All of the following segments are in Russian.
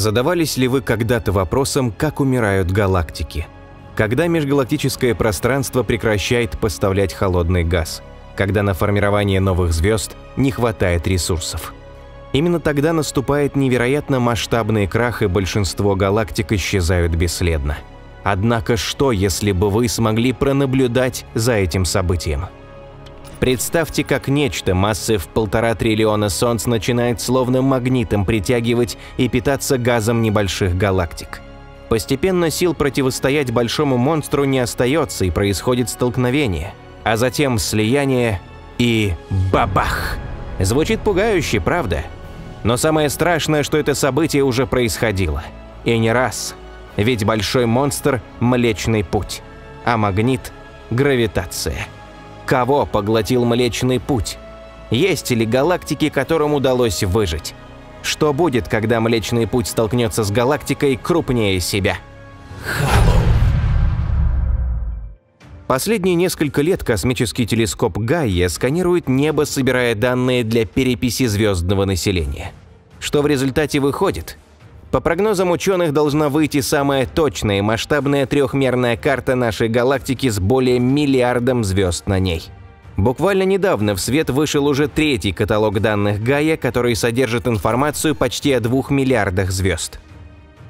Задавались ли вы когда-то вопросом, как умирают галактики? Когда межгалактическое пространство прекращает поставлять холодный газ? Когда на формирование новых звезд не хватает ресурсов? Именно тогда наступает невероятно масштабный крах, и большинство галактик исчезают бесследно. Однако что, если бы вы смогли пронаблюдать за этим событием? Представьте, как нечто массой в полтора триллиона Солнц начинает словно магнитом притягивать и питаться газом небольших галактик. Постепенно сил противостоять большому монстру не остается и происходит столкновение, а затем слияние и бабах! Звучит пугающе, правда? Но самое страшное, что это событие уже происходило. И не раз. Ведь большой монстр – Млечный Путь, а магнит – гравитация. Кого поглотил Млечный Путь? Есть ли галактики, которым удалось выжить? Что будет, когда Млечный Путь столкнется с галактикой крупнее себя? Халлоу. Последние несколько лет космический телескоп Гайя сканирует небо, собирая данные для переписи звездного населения. Что в результате выходит? По прогнозам ученых должна выйти самая точная и масштабная трехмерная карта нашей галактики с более миллиардом звезд на ней. Буквально недавно в свет вышел уже третий каталог данных Гая, который содержит информацию почти о двух миллиардах звезд.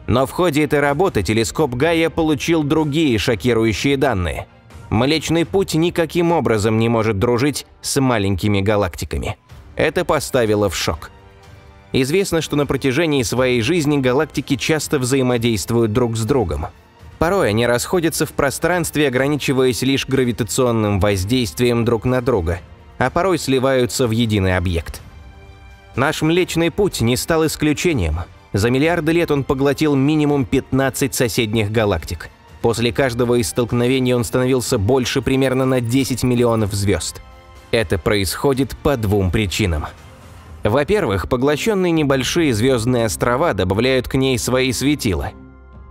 Но в ходе этой работы телескоп Гая получил другие шокирующие данные – Млечный Путь никаким образом не может дружить с маленькими галактиками. Это поставило в шок. Известно, что на протяжении своей жизни галактики часто взаимодействуют друг с другом. Порой они расходятся в пространстве, ограничиваясь лишь гравитационным воздействием друг на друга, а порой сливаются в единый объект. Наш Млечный Путь не стал исключением. За миллиарды лет он поглотил минимум 15 соседних галактик – После каждого из столкновений он становился больше примерно на 10 миллионов звезд. Это происходит по двум причинам. Во-первых, поглощенные небольшие звездные острова добавляют к ней свои светила.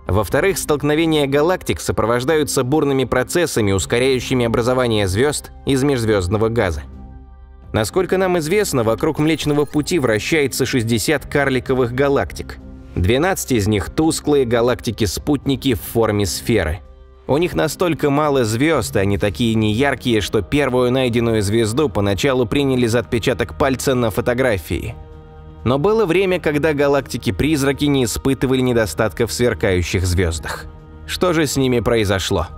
Во-вторых, столкновения галактик сопровождаются бурными процессами, ускоряющими образование звезд из межзвездного газа. Насколько нам известно, вокруг Млечного Пути вращается 60 карликовых галактик – 12 из них тусклые галактики-спутники в форме сферы. У них настолько мало звезд, они такие неяркие, что первую найденную звезду поначалу приняли за отпечаток пальца на фотографии. Но было время, когда галактики-призраки не испытывали недостатка в сверкающих звездах. Что же с ними произошло?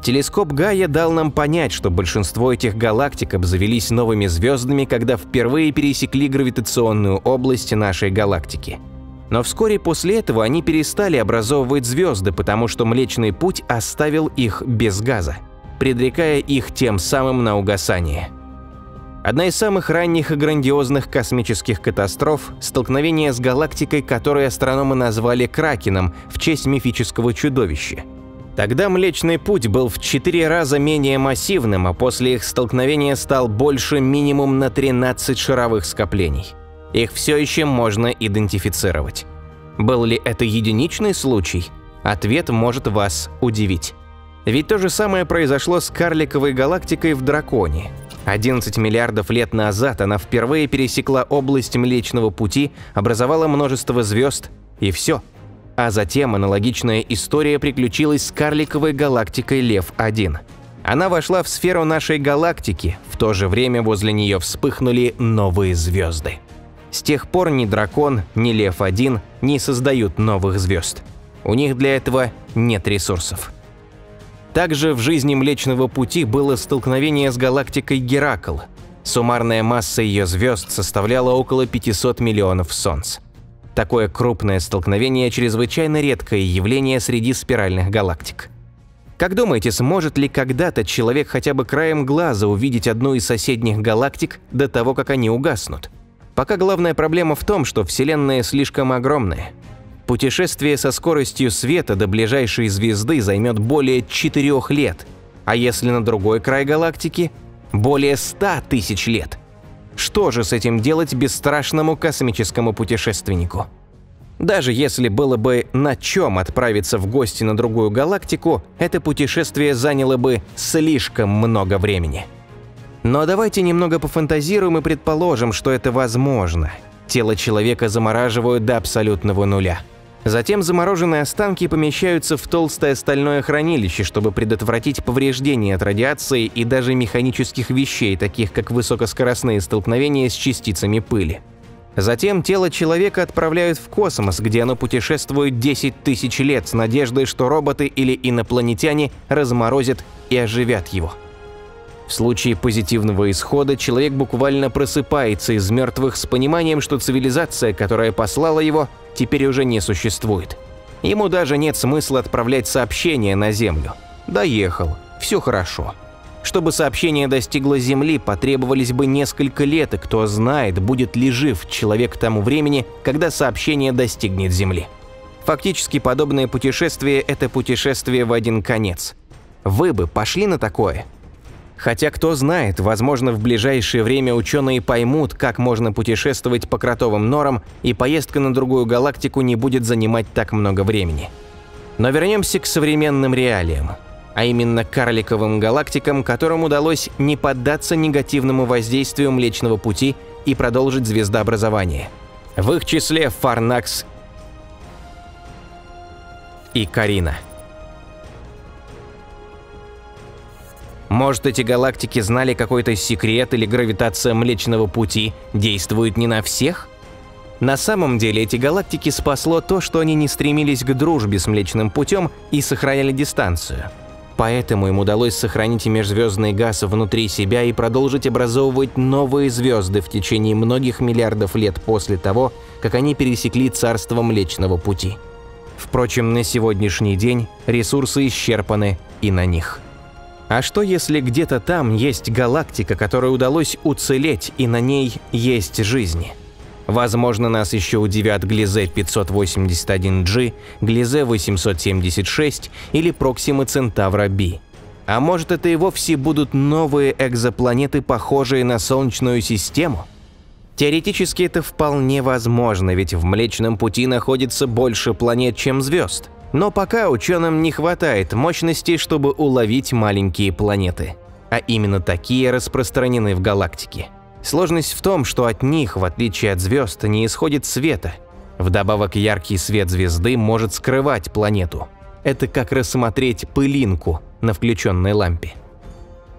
Телескоп Гая дал нам понять, что большинство этих галактик обзавелись новыми звездами, когда впервые пересекли гравитационную область нашей галактики – но вскоре после этого они перестали образовывать звезды, потому что Млечный Путь оставил их без газа, предрекая их тем самым на угасание. Одна из самых ранних и грандиозных космических катастроф – столкновение с галактикой, которую астрономы назвали Кракеном в честь мифического чудовища. Тогда Млечный Путь был в четыре раза менее массивным, а после их столкновения стал больше минимум на 13 шаровых скоплений. Их все еще можно идентифицировать. Был ли это единичный случай? Ответ может вас удивить. Ведь то же самое произошло с карликовой галактикой в Драконе. 11 миллиардов лет назад она впервые пересекла область Млечного Пути, образовала множество звезд, и все. А затем аналогичная история приключилась с карликовой галактикой Лев-1. Она вошла в сферу нашей галактики, в то же время возле нее вспыхнули новые звезды. С тех пор ни Дракон, ни Лев-1 не создают новых звезд. У них для этого нет ресурсов. Также в жизни Млечного Пути было столкновение с галактикой Геракл. Суммарная масса ее звезд составляла около 500 миллионов Солнц. Такое крупное столкновение – чрезвычайно редкое явление среди спиральных галактик. Как думаете, сможет ли когда-то человек хотя бы краем глаза увидеть одну из соседних галактик до того, как они угаснут? Пока главная проблема в том, что Вселенная слишком огромная. Путешествие со скоростью света до ближайшей звезды займет более 4 лет, а если на другой край галактики – более 100 тысяч лет. Что же с этим делать бесстрашному космическому путешественнику? Даже если было бы на чем отправиться в гости на другую галактику, это путешествие заняло бы слишком много времени. Но давайте немного пофантазируем и предположим, что это возможно. Тело человека замораживают до абсолютного нуля. Затем замороженные останки помещаются в толстое стальное хранилище, чтобы предотвратить повреждения от радиации и даже механических вещей, таких как высокоскоростные столкновения с частицами пыли. Затем тело человека отправляют в космос, где оно путешествует 10 тысяч лет с надеждой, что роботы или инопланетяне разморозят и оживят его. В случае позитивного исхода человек буквально просыпается из мертвых с пониманием, что цивилизация, которая послала его, теперь уже не существует. Ему даже нет смысла отправлять сообщение на Землю. Доехал, все хорошо. Чтобы сообщение достигло Земли, потребовались бы несколько лет, и кто знает, будет ли жив человек к тому времени, когда сообщение достигнет Земли. Фактически подобное путешествие – это путешествие в один конец. Вы бы пошли на такое – Хотя кто знает, возможно, в ближайшее время ученые поймут, как можно путешествовать по кротовым норам, и поездка на другую галактику не будет занимать так много времени. Но вернемся к современным реалиям, а именно карликовым галактикам, которым удалось не поддаться негативному воздействию Млечного Пути и продолжить звездообразование. В их числе Фарнакс и Карина – Может, эти галактики знали какой-то секрет или гравитация Млечного Пути действует не на всех? На самом деле эти галактики спасло то, что они не стремились к дружбе с Млечным Путем и сохраняли дистанцию. Поэтому им удалось сохранить межзвездный газ внутри себя и продолжить образовывать новые звезды в течение многих миллиардов лет после того, как они пересекли царство Млечного Пути. Впрочем, на сегодняшний день ресурсы исчерпаны и на них. А что если где-то там есть галактика, которой удалось уцелеть, и на ней есть жизнь? Возможно, нас еще удивят Глизе 581G, Глизе 876 или Проксима Центавра B. А может это и вовсе будут новые экзопланеты, похожие на Солнечную систему? Теоретически это вполне возможно, ведь в Млечном Пути находится больше планет, чем звезд – но пока ученым не хватает мощности, чтобы уловить маленькие планеты. А именно такие распространены в галактике. Сложность в том, что от них, в отличие от звезд, не исходит света. Вдобавок яркий свет звезды может скрывать планету. Это как рассмотреть пылинку на включенной лампе.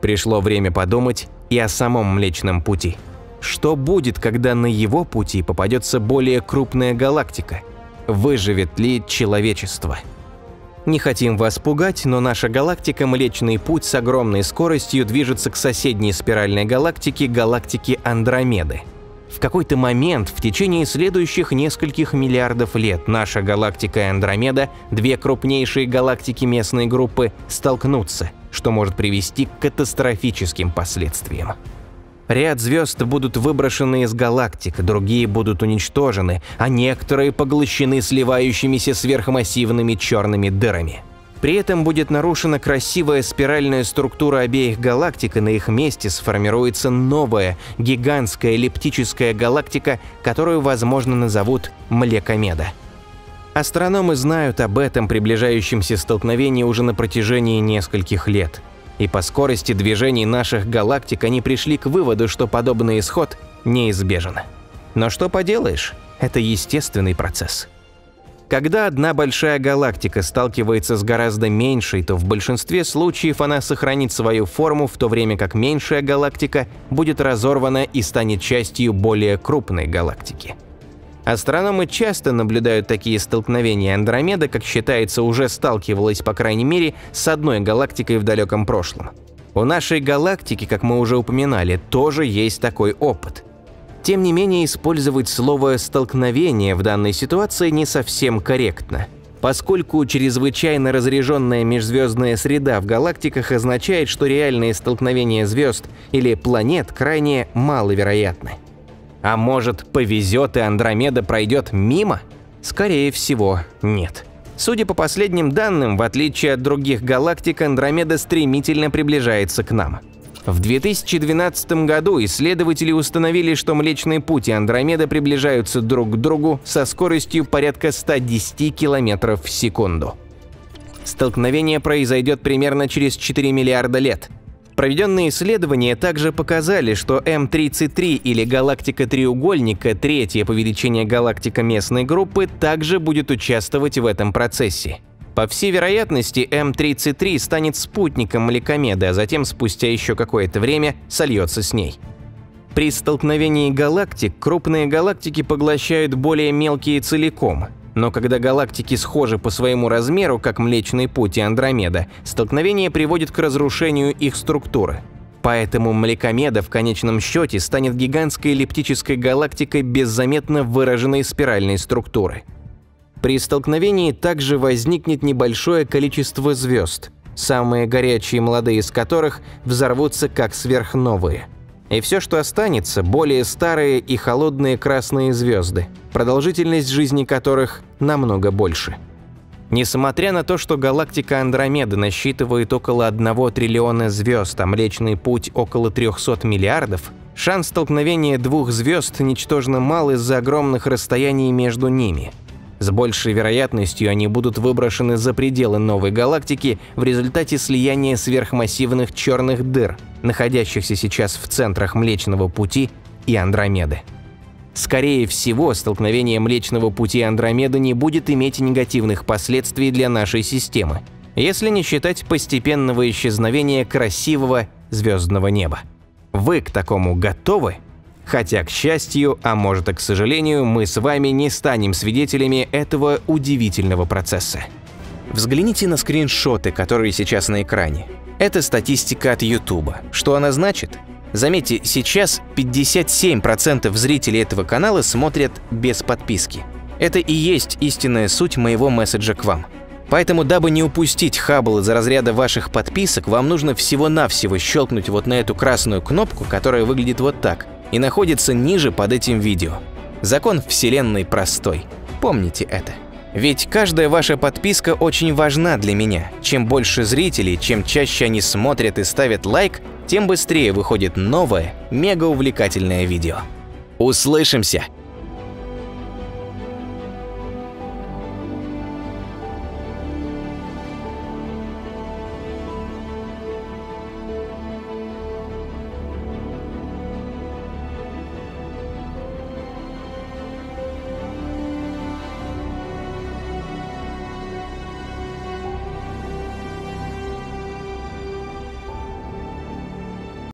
Пришло время подумать и о самом Млечном Пути. Что будет, когда на его пути попадется более крупная галактика – выживет ли человечество. Не хотим вас пугать, но наша галактика Млечный Путь с огромной скоростью движется к соседней спиральной галактике, галактике Андромеды. В какой-то момент в течение следующих нескольких миллиардов лет наша галактика Андромеда, две крупнейшие галактики местной группы, столкнутся, что может привести к катастрофическим последствиям. Ряд звезд будут выброшены из галактик, другие будут уничтожены, а некоторые поглощены сливающимися сверхмассивными черными дырами. При этом будет нарушена красивая спиральная структура обеих галактик, и на их месте сформируется новая, гигантская эллиптическая галактика, которую, возможно, назовут Млекомеда. Астрономы знают об этом приближающемся столкновении уже на протяжении нескольких лет – и по скорости движений наших галактик они пришли к выводу, что подобный исход неизбежен. Но что поделаешь, это естественный процесс. Когда одна большая галактика сталкивается с гораздо меньшей, то в большинстве случаев она сохранит свою форму, в то время как меньшая галактика будет разорвана и станет частью более крупной галактики. Астрономы часто наблюдают такие столкновения. Андромеда, как считается, уже сталкивалась, по крайней мере, с одной галактикой в далеком прошлом. У нашей галактики, как мы уже упоминали, тоже есть такой опыт. Тем не менее, использовать слово «столкновение» в данной ситуации не совсем корректно, поскольку чрезвычайно разряженная межзвездная среда в галактиках означает, что реальные столкновения звезд или планет крайне маловероятны. А может, повезет и Андромеда пройдет мимо? Скорее всего, нет. Судя по последним данным, в отличие от других галактик, Андромеда стремительно приближается к нам. В 2012 году исследователи установили, что Млечный Путь и Андромеда приближаются друг к другу со скоростью порядка 110 км в секунду. Столкновение произойдет примерно через 4 миллиарда лет – Проведенные исследования также показали, что М33 или галактика треугольника, третья по величине галактика местной группы, также будет участвовать в этом процессе. По всей вероятности, М33 станет спутником Млекомеды, а затем спустя еще какое-то время сольется с ней. При столкновении галактик крупные галактики поглощают более мелкие целиком, но когда галактики схожи по своему размеру, как Млечный Путь и Андромеда, столкновение приводит к разрушению их структуры. Поэтому Млекомеда в конечном счете станет гигантской эллиптической галактикой без заметно выраженной спиральной структуры. При столкновении также возникнет небольшое количество звезд, самые горячие молодые из которых взорвутся как сверхновые – и все, что останется, более старые и холодные красные звезды, продолжительность жизни которых намного больше. Несмотря на то, что галактика Андромеда насчитывает около 1 триллиона звезд, а Млечный Путь около 300 миллиардов, шанс столкновения двух звезд ничтожно мал из-за огромных расстояний между ними – с большей вероятностью они будут выброшены за пределы новой галактики в результате слияния сверхмассивных черных дыр, находящихся сейчас в центрах Млечного Пути и Андромеды. Скорее всего, столкновение Млечного Пути и Андромеды не будет иметь негативных последствий для нашей системы, если не считать постепенного исчезновения красивого звездного неба. Вы к такому готовы? Хотя, к счастью, а может и к сожалению, мы с вами не станем свидетелями этого удивительного процесса. Взгляните на скриншоты, которые сейчас на экране. Это статистика от YouTube. Что она значит? Заметьте, сейчас 57% зрителей этого канала смотрят без подписки. Это и есть истинная суть моего месседжа к вам. Поэтому, дабы не упустить Хаббл из разряда ваших подписок, вам нужно всего-навсего щелкнуть вот на эту красную кнопку, которая выглядит вот так – и находится ниже под этим видео. Закон Вселенной простой. Помните это. Ведь каждая ваша подписка очень важна для меня. Чем больше зрителей, чем чаще они смотрят и ставят лайк, тем быстрее выходит новое, мега увлекательное видео. Услышимся!